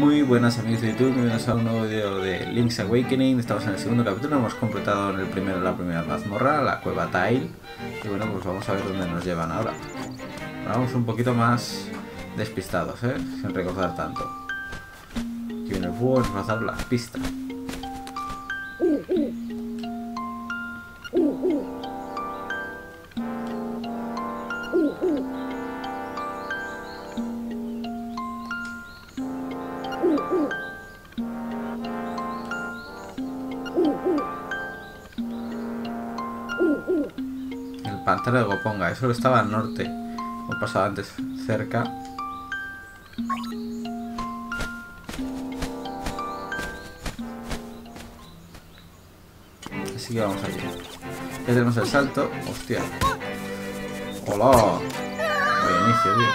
Muy buenas amigos de YouTube, bienvenidos a un nuevo vídeo de Link's Awakening. Estamos en el segundo capítulo, hemos completado en el primero la primera mazmorra, la cueva Tile. Y bueno, pues vamos a ver dónde nos llevan ahora. Vamos un poquito más despistados, ¿eh? sin recordar tanto. Aquí viene el búho, nos va a dar la pista. Pantano de Goponga, eso estaba al norte. Hemos pasado antes cerca. Así que vamos allá. Ya tenemos el salto. Hostia. ¡Hola! Buen inicio, tío.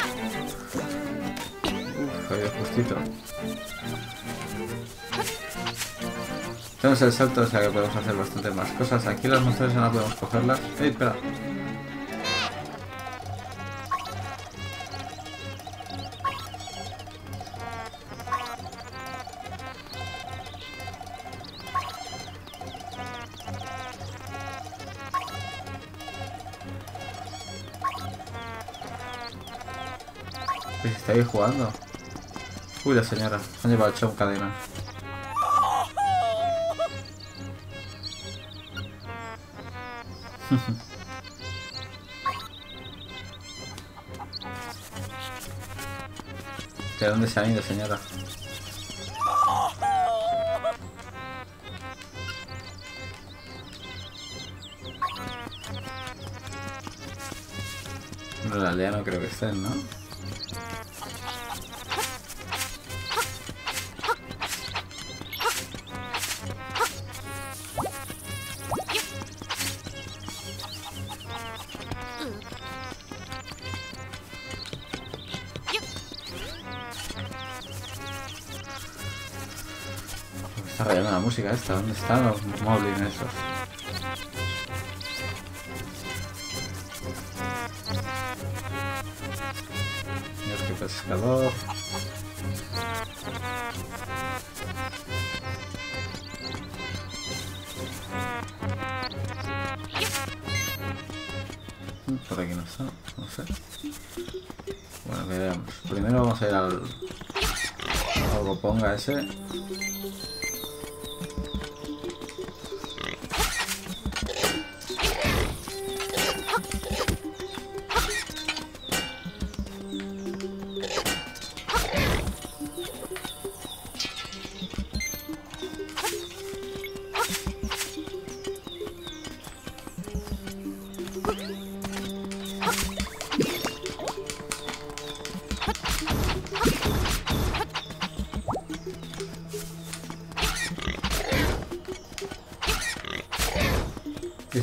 Uf, justito. Tenemos el salto, o sea que podemos hacer bastante más cosas. Aquí las monstruos ya no podemos cogerlas. ¡Ey, espera! ¿Qué se está ahí jugando? Uy, la señora. Se han llevado el show cadena. ¿De dónde se ha ido, señora? La aldea no creo que estén, ¿no? Música esta. ¿Dónde están los moblins esos? Dios, qué pescador. Mm, Por aquí no está, no sé. Bueno, veremos. Primero vamos a ir al... Algo ponga ese.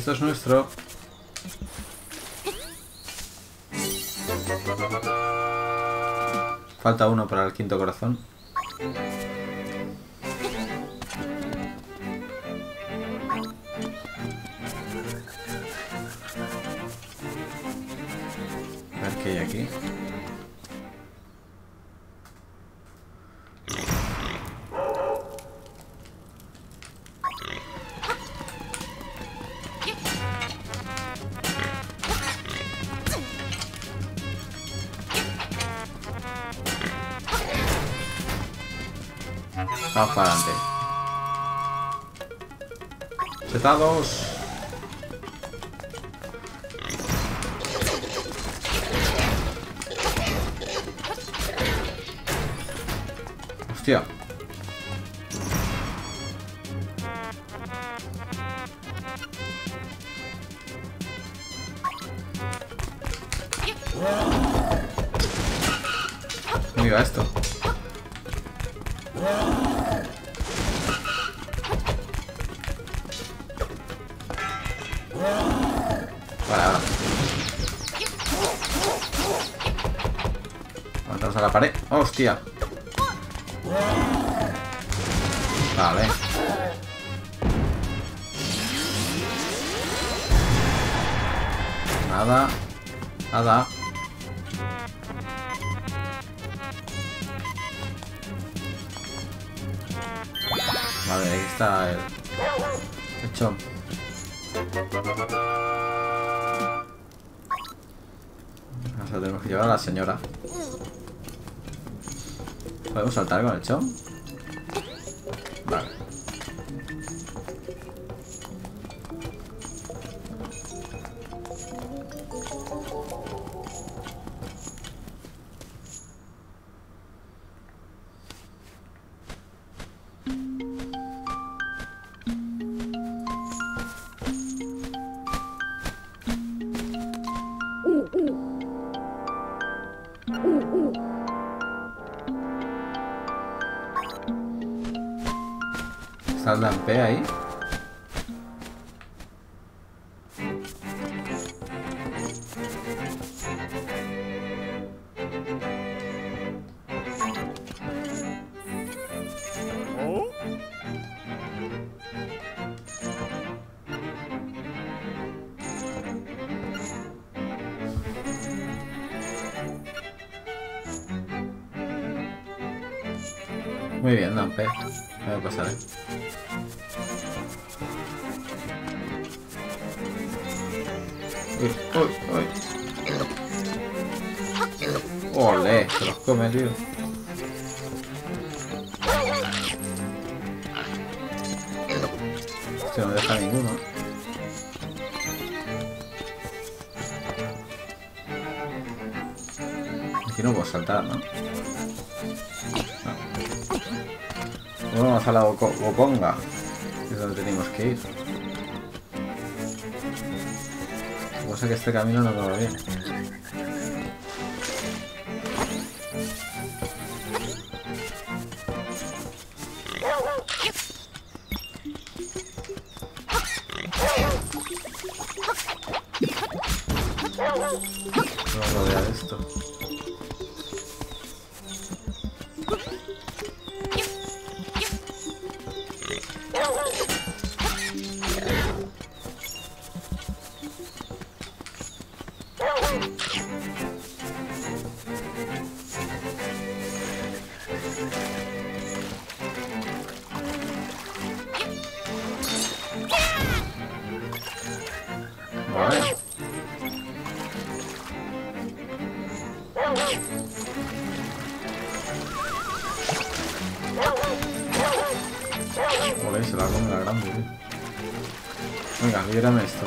Esto es nuestro. Falta uno para el quinto corazón. Mira esto. Vale, ahora. Aguantamos a la pared. ¡Hostia! Vale. Nada. Nada. Vale, ahí está el. Vamos a tenemos que llevar a la señora. ¿Podemos saltar con el chom? Muy bien, Dampe. Voy a pasar, eh. Uy, uy, uy. Se los come, tío. Se no deja ninguno. Aquí no puedo saltar, ¿no? No. Vamos a la que es donde tenemos que ir. Cosa que este camino no me va bien.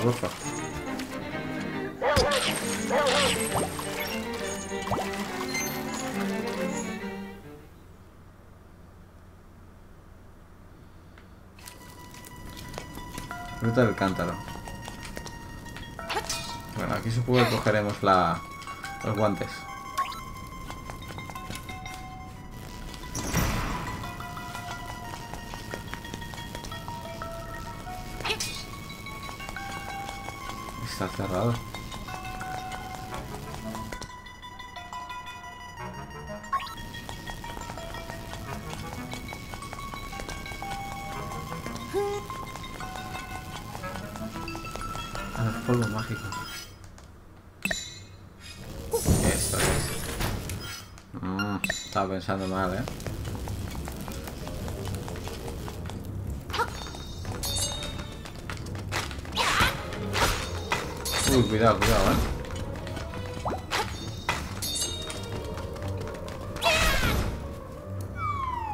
Porfa. Fruta del cántaro. Bueno, aquí supongo que cogeremos la, los guantes. Mal, ¿eh? Uy, cuidado, cuidado, ¿eh?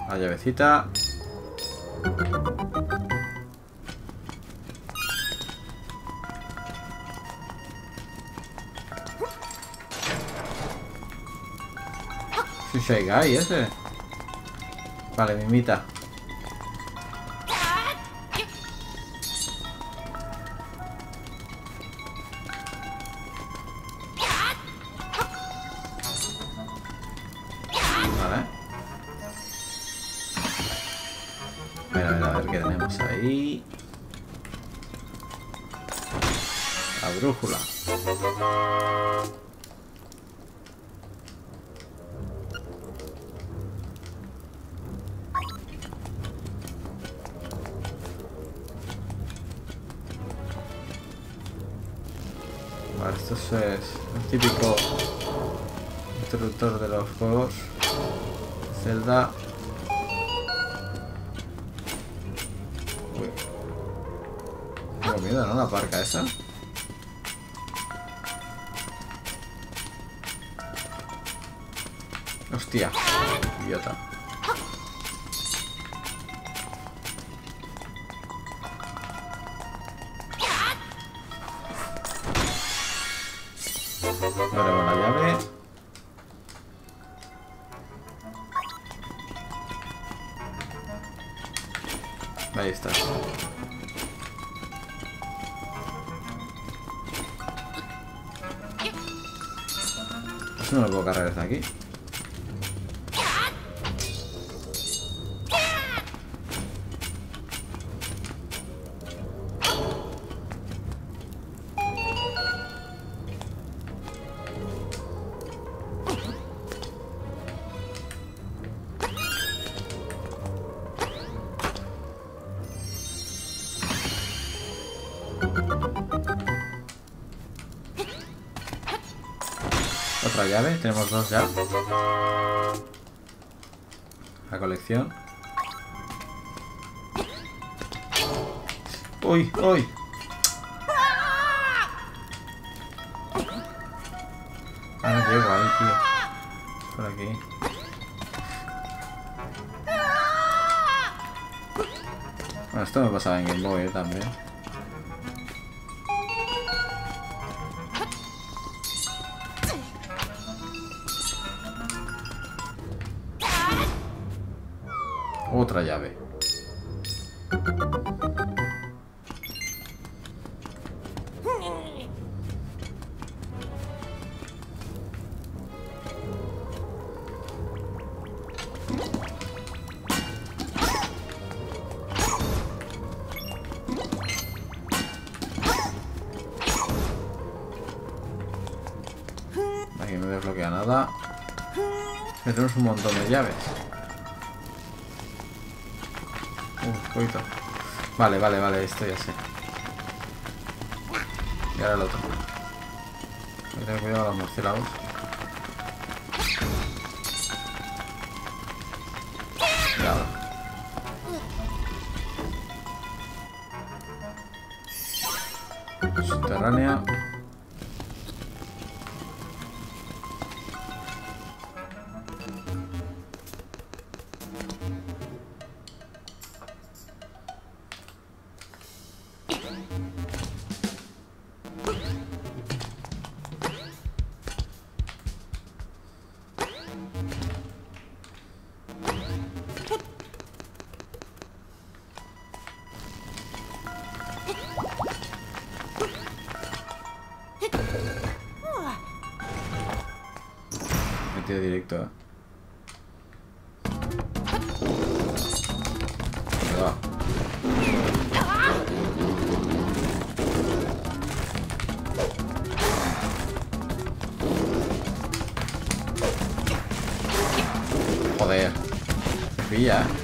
La llavecita. Guy ese. Vale, mimita. Vale. Vale, con la llave. Ahí está. Eso no lo puedo cargar desde aquí. Tenemos dos ya. La colección. Uy, uy. Ah, no llego ahí, tío. Por aquí. Bueno, esto me pasaba en Game Boy eh, también. Otra llave. Aquí no desbloquea nada. Tenemos un montón de llaves. Vale, vale, vale, esto ya sé. Y ahora el otro. Hay que tener cuidado con los murciélagos.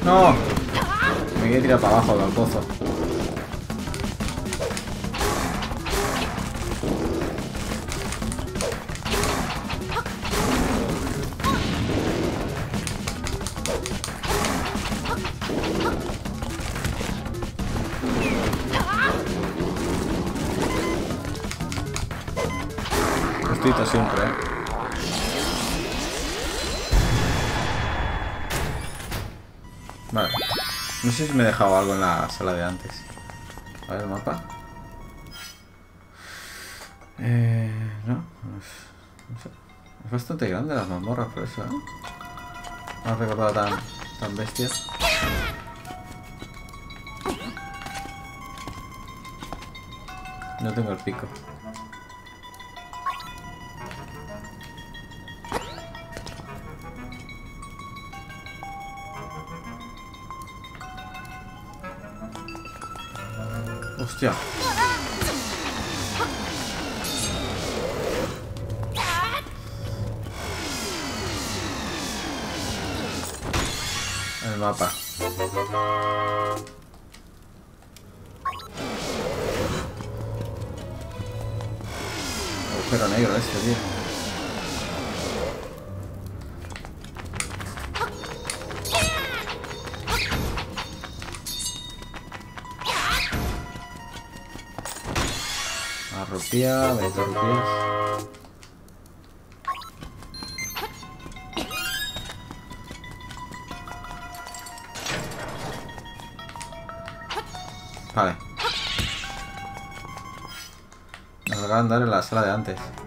¡No! Me quiere tirar para abajo del pozo. Si me he dejado algo en la sala de antes. A ver el mapa. Eh, no, es, bastante grande las mazmorras por eso, ¿eh? No has recordado tan, tan bestia. No tengo el pico. Hostia. El mapa. Agujero negro este, tío. García, Benito Rupias. Vale. Nos acaban dar en la sala de antes.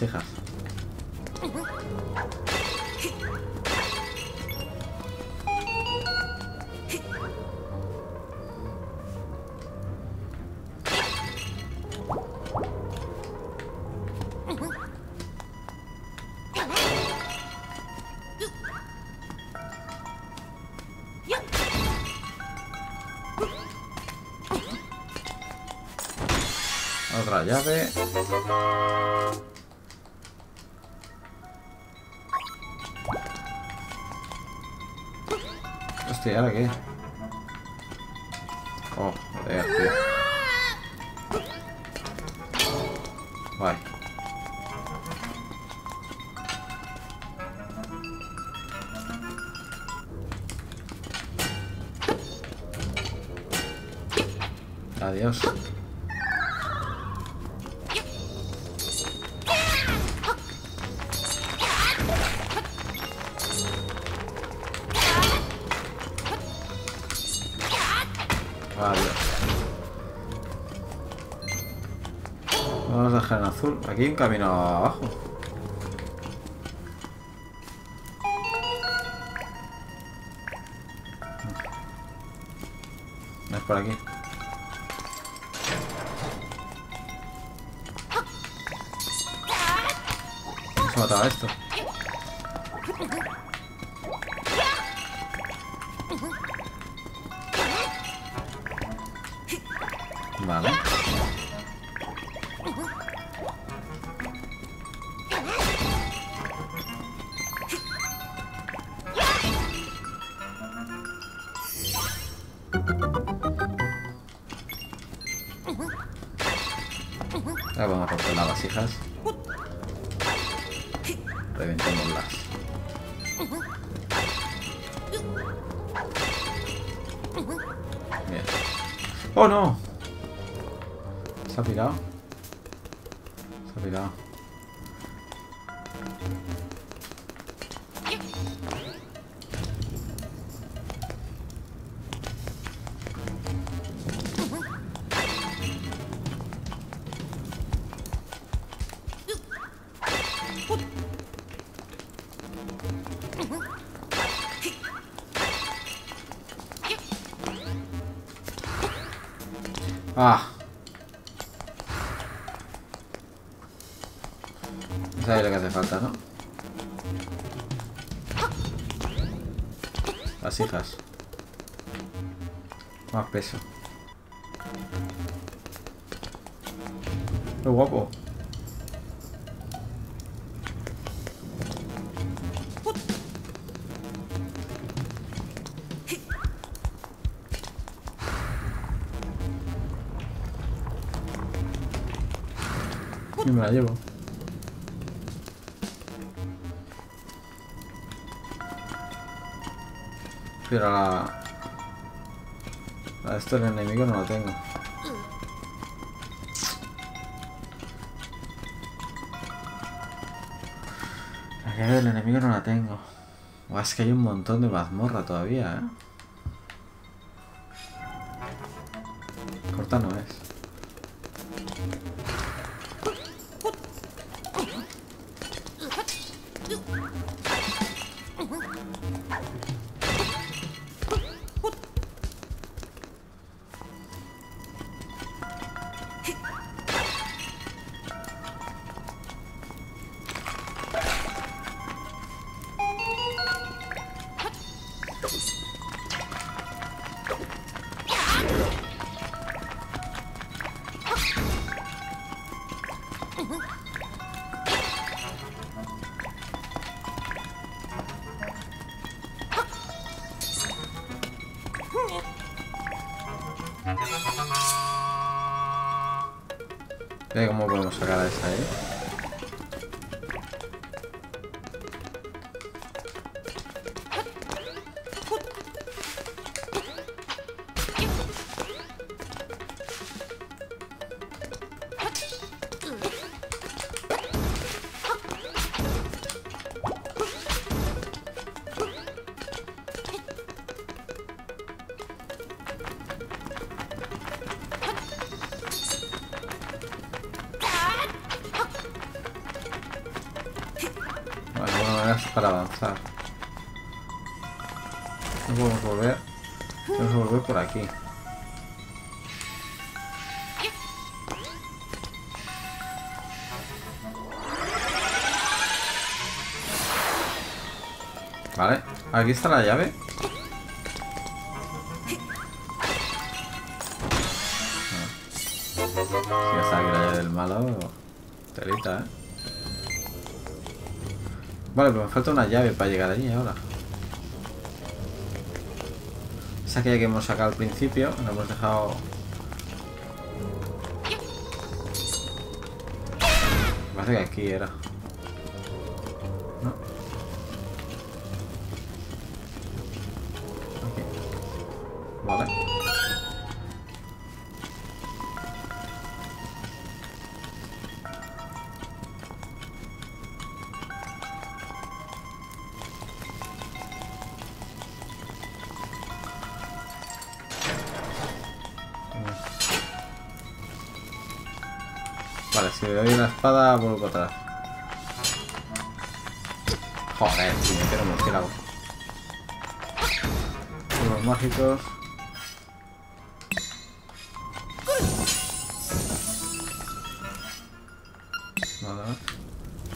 Levantar Hostia, ¿ahora qué? Oh, joder, tío. Adiós. Azul. Aquí hay un camino abajo. No es por aquí. Se ha matado a esto. Reventémoslas. Bien. ¡Oh, no! Se ha pirado. Se ha pirado. La llave del enemigo no la tengo. Buah, es que hay un montón de mazmorra todavía, ¿eh? Corta no es. Para avanzar. No podemos volver. Tenemos que volver por aquí. Vale, aquí está la llave. Ah. Si ya está aquí la llave del malo, telita, eh. Vale, pero me falta una llave para llegar allí ahora. Es aquella que hemos sacado al principio, la hemos dejado... Parece que aquí era.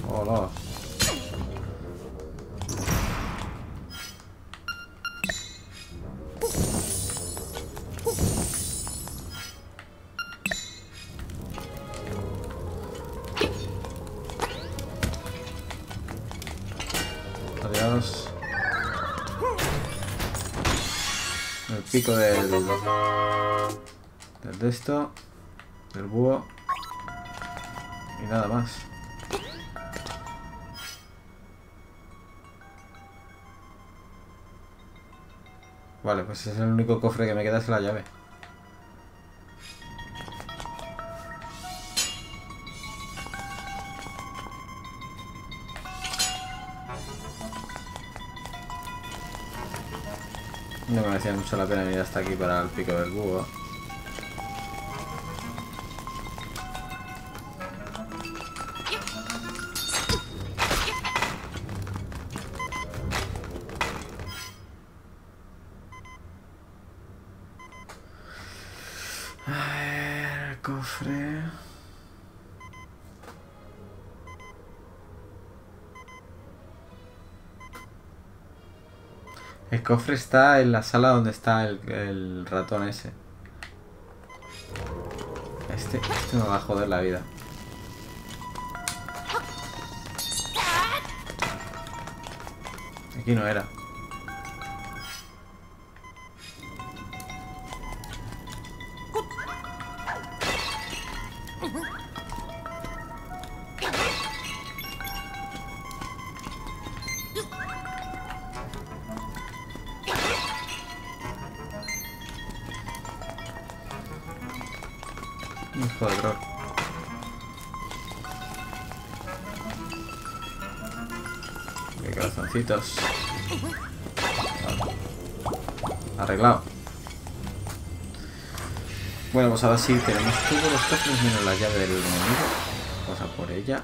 Hola. Adiós. El pico del... Del de esto. Del búho. Y nada más. Vale, pues es el único cofre que me queda es la llave. No me merecía mucho la pena ir hasta aquí para el pico del búho. Cofre está en la sala donde está el, el ratón ese. Este, este me va a joder la vida. Aquí no era. Arreglado. Bueno, pues ahora sí tenemos todos los cofres menos la llave del enemigo. Vamos a por ella.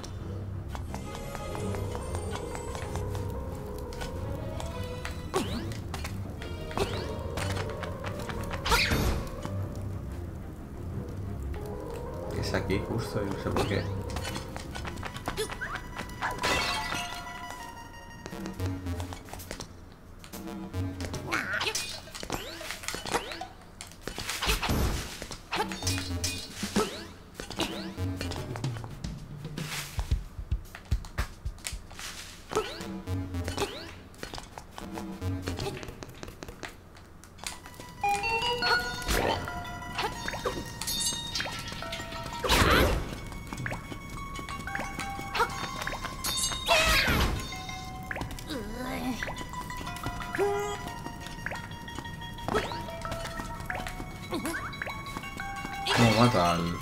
¿Cómo mato al...?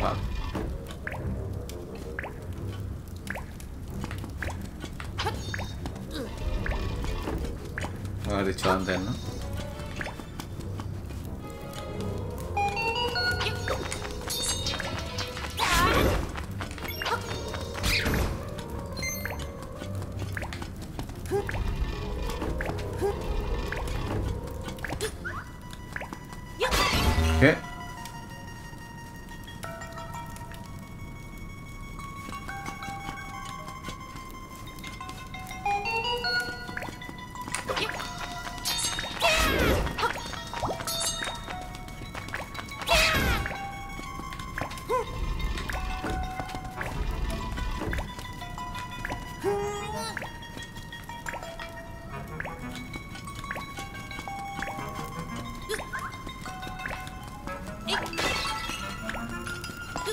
Vale. Lo has dicho antes, ¿no?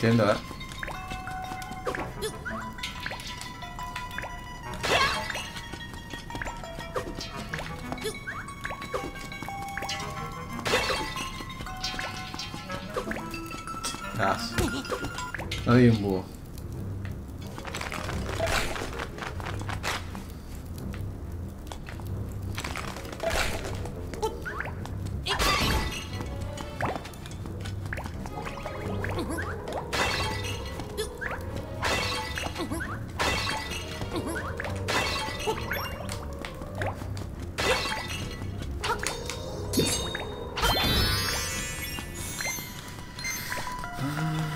entiendo, ¿eh? No doy un búho. Mm-hmm.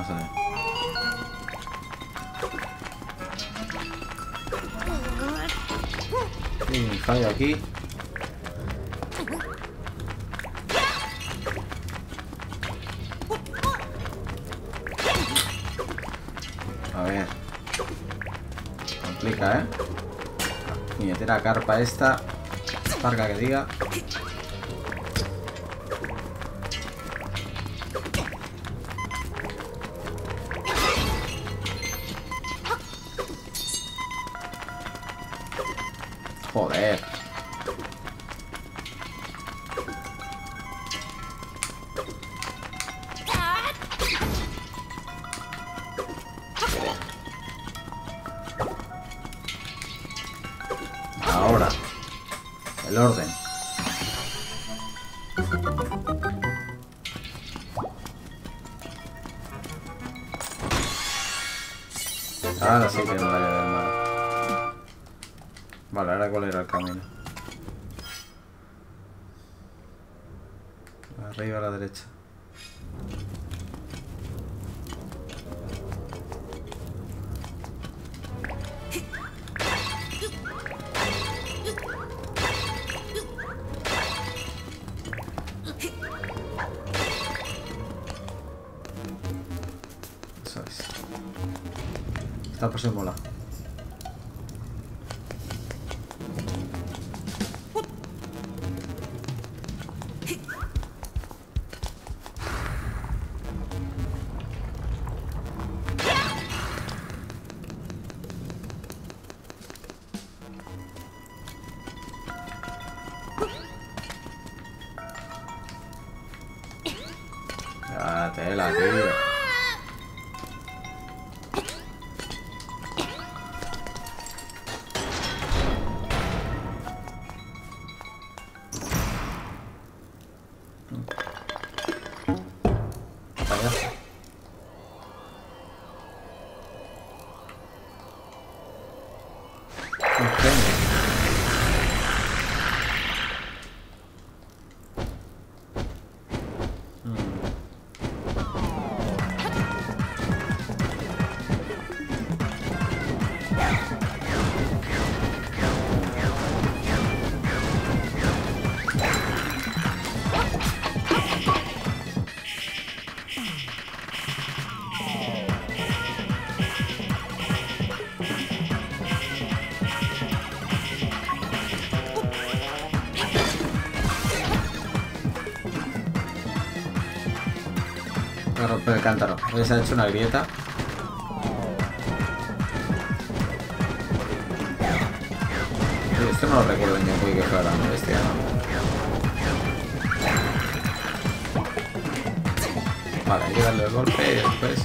Vamos a ver. Aquí. A ver. Complica, ¿eh? Puñetera carpa esta. Parca que diga. Por si mola. Romper el cántaro. Se ha hecho una grieta. Esto no lo recuerdo en Game que fuera una bestia, ¿no? Vale, hay que darle el golpe y después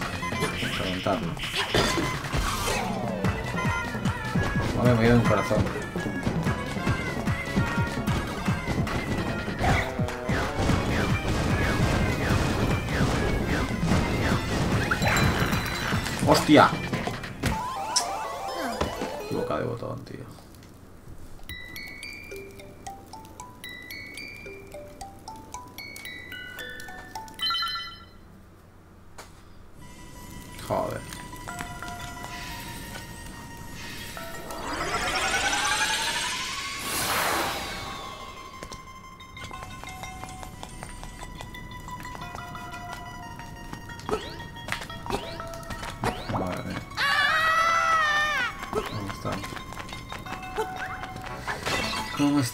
reventarlo. Me he ido un corazón. ¡Hostia!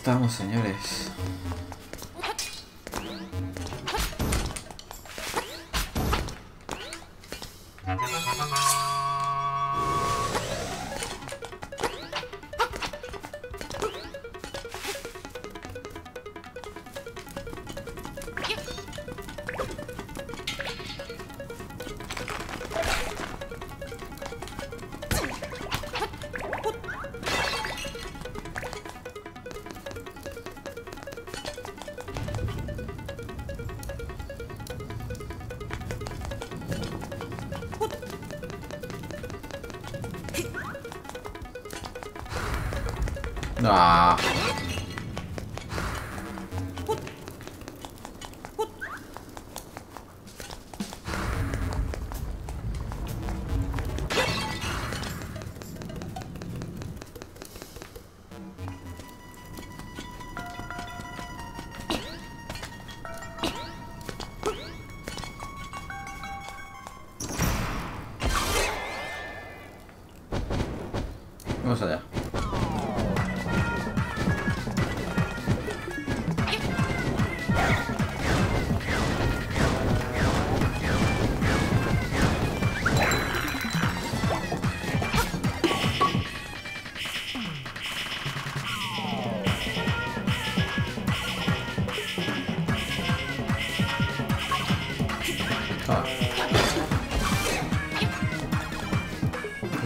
Estamos, señores? Ah.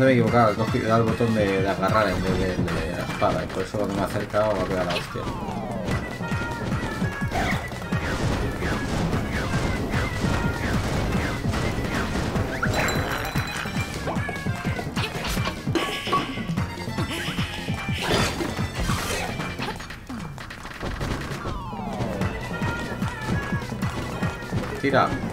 Me he equivocado, he cogido el botón de, agarrar en vez de, de la espada y por eso cuando me he acercado me ha pegado la hostia. Tira.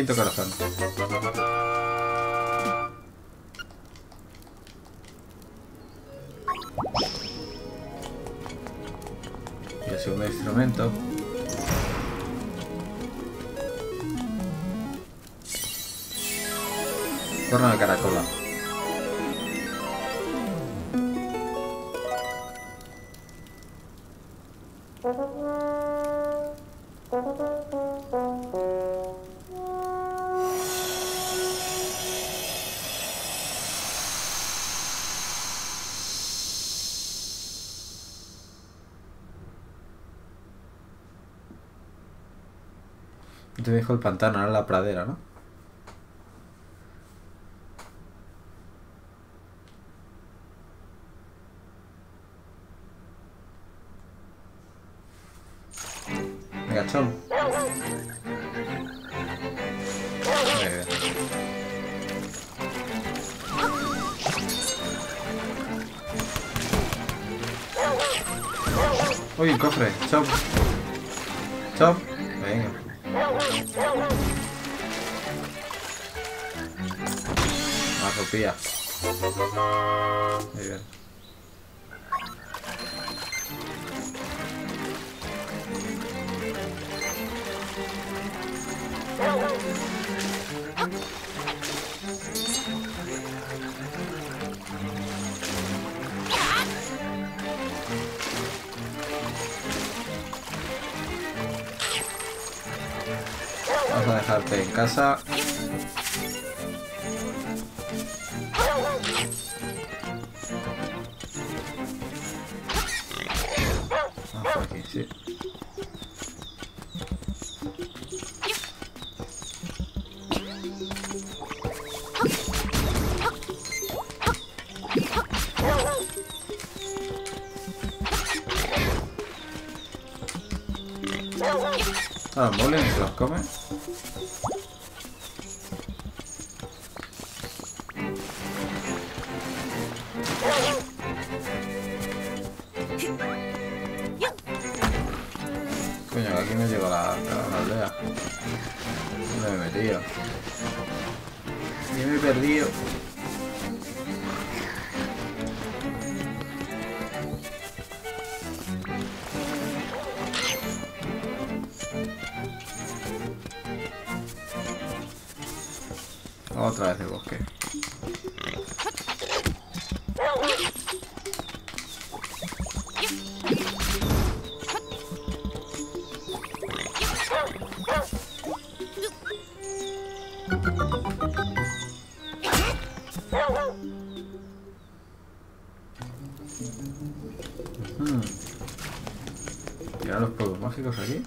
Quinto corazón. Y el segundo instrumento. Corno de caracola. El pantano, ahora la pradera, ¿no? Venga, bien. Uy, cofre, chom. Chom. Bien. Vamos a dejarte en casa. ¿Tiran los polvos mágicos aquí?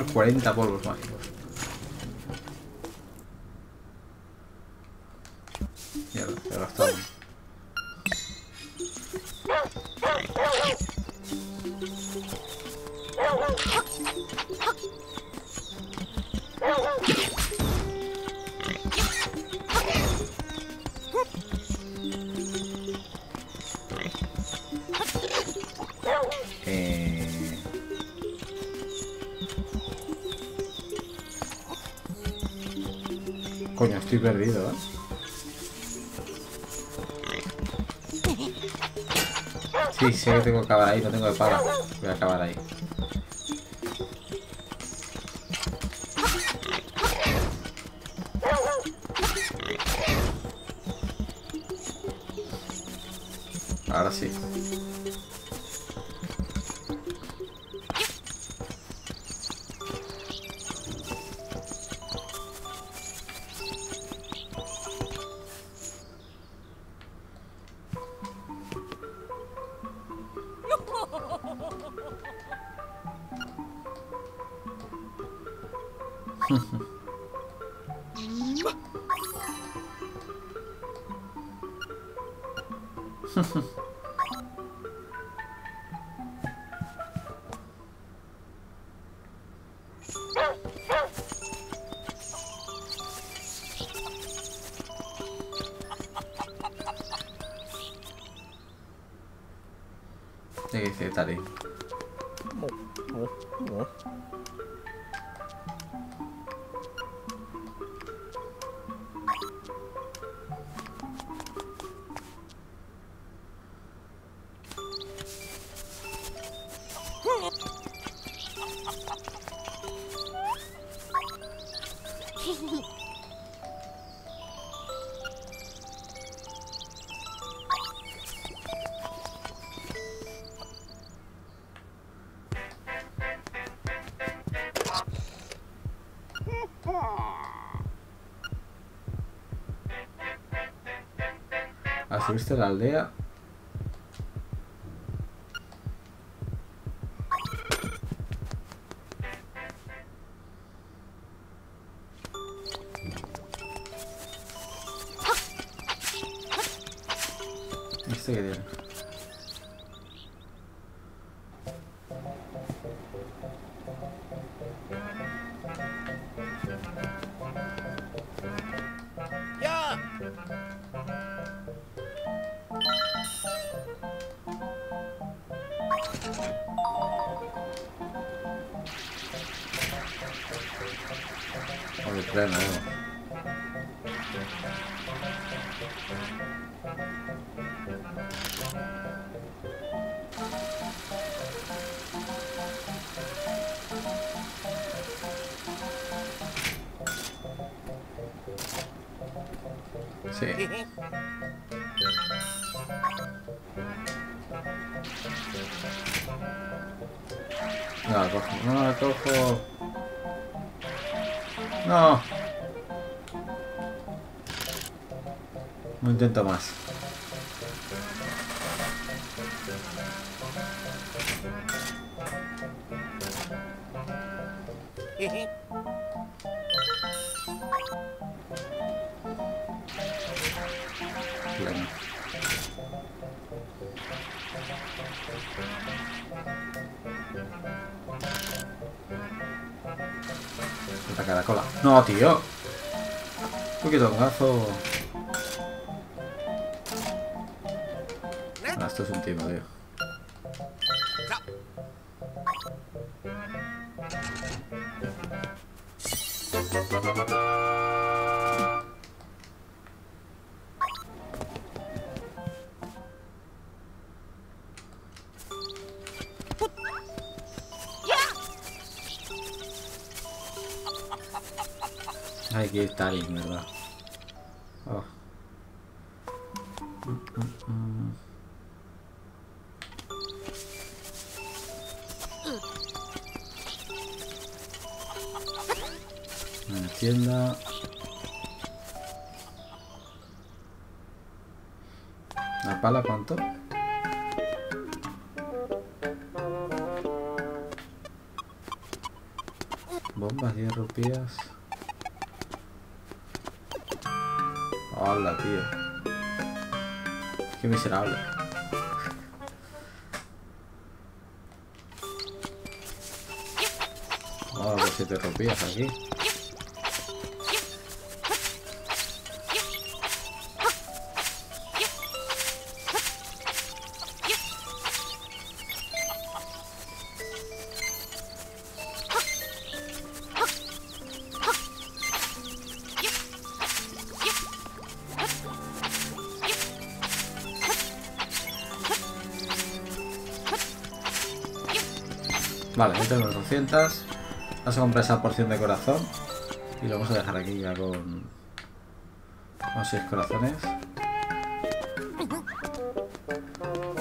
Puedo llevar 40 polvos mágicos. Acabar ahí, no tengo de pala. Voy a acabar ahí. Ahora sí. ¿Has visto la aldea? Bueno. Ataca la cola. No, tío. Un poquito tongazo. Ah, esto es un timo, tío. Miserable. Oh, pues 7 rupias aquí. Vale, ya tenemos 200. Vamos a comprar esa porción de corazón. Y lo vamos a dejar aquí ya con... Con 6 corazones.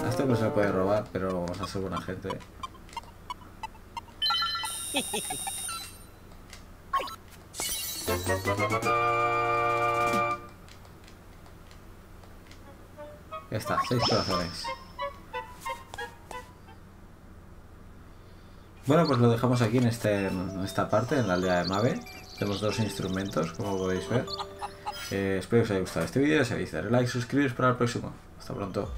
A este no se le puede robar, pero vamos a ser buena gente. Ya está, 6 corazones. Bueno, pues lo dejamos aquí en, este, en esta parte, en la aldea de Mave. Tenemos dos instrumentos, como podéis ver. Eh, espero que os haya gustado este vídeo. Si habéis, darle like, suscribiros para el próximo. Hasta pronto.